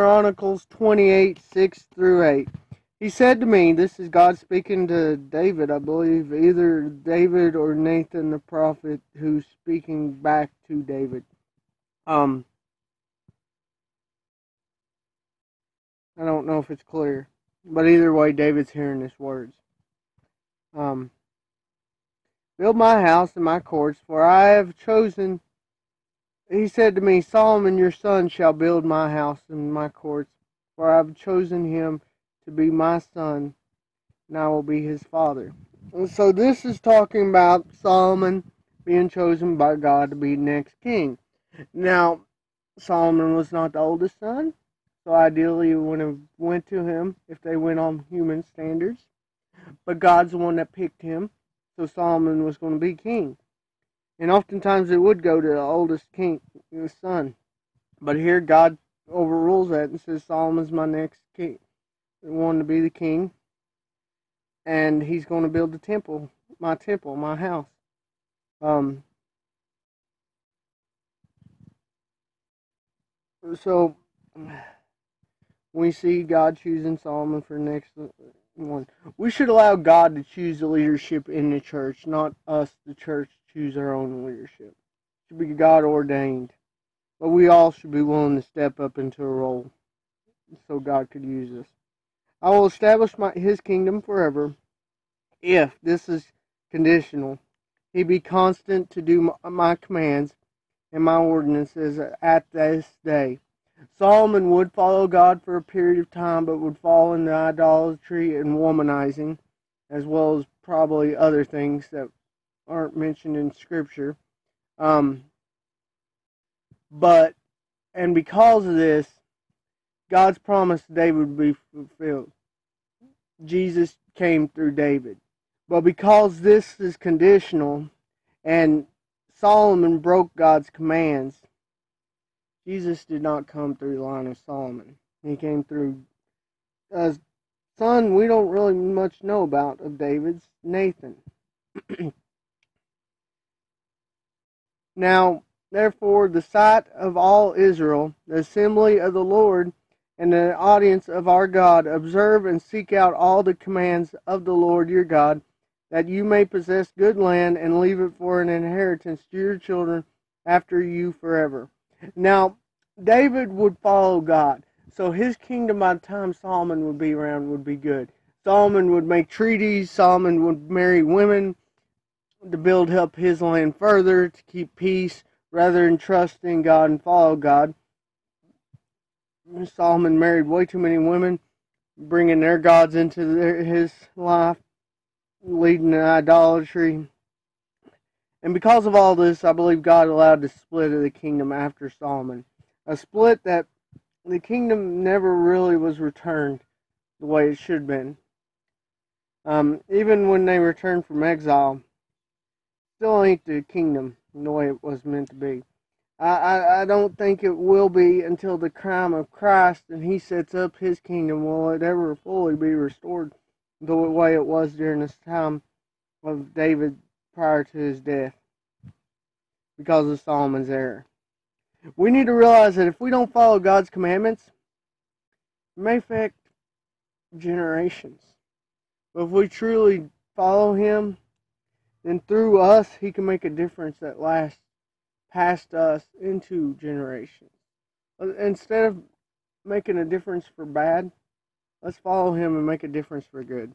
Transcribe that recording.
Chronicles 28 6 through 8. He said to me, This is God speaking to David, I believe, either David or Nathan the prophet who's speaking back to David. Um, I don't know if it's clear, but either way, David's hearing his words. Um, Build my house and my courts, for I have chosen. He said to me, Solomon your son shall build my house and my courts, for I have chosen him to be my son, and I will be his father. And so this is talking about Solomon being chosen by God to be next king. Now, Solomon was not the oldest son, so ideally it would have went to him if they went on human standards. But God's the one that picked him, so Solomon was going to be king. And oftentimes it would go to the oldest king, the son. But here God overrules that and says Solomon's my next king, one to be the king. And he's going to build the temple, my temple, my house. Um, so we see God choosing Solomon for next one. We should allow God to choose the leadership in the church, not us, the church, choose our own leadership. It should be God ordained. But we all should be willing to step up into a role so God could use us. I will establish my, his kingdom forever if this is conditional. He be constant to do my, my commands and my ordinances at this day. Solomon would follow God for a period of time, but would fall into idolatry and womanizing, as well as probably other things that aren't mentioned in Scripture. Um, but, and because of this, God's promise to David would be fulfilled. Jesus came through David. But because this is conditional and Solomon broke God's commands, Jesus did not come through the line of Solomon. He came through a son we don't really much know about of David's, Nathan. now, therefore, the sight of all Israel, the assembly of the Lord, and the audience of our God, observe and seek out all the commands of the Lord your God, that you may possess good land and leave it for an inheritance to your children after you forever. Now, David would follow God. So his kingdom by the time Solomon would be around would be good. Solomon would make treaties, Solomon would marry women to build up his land further, to keep peace, rather than trust in God and follow God. Solomon married way too many women, bringing their gods into their, his life, leading to idolatry. And because of all this, I believe God allowed the split of the kingdom after Solomon. A split that the kingdom never really was returned the way it should have been. Um, even when they returned from exile, still ain't the kingdom the way it was meant to be. I, I, I don't think it will be until the crime of Christ and he sets up his kingdom will it ever fully be restored the way it was during this time of David prior to his death because of Solomon's error. We need to realize that if we don't follow God's commandments, it may affect generations. But if we truly follow Him, then through us, He can make a difference that lasts past us into generations. Instead of making a difference for bad, let's follow Him and make a difference for good.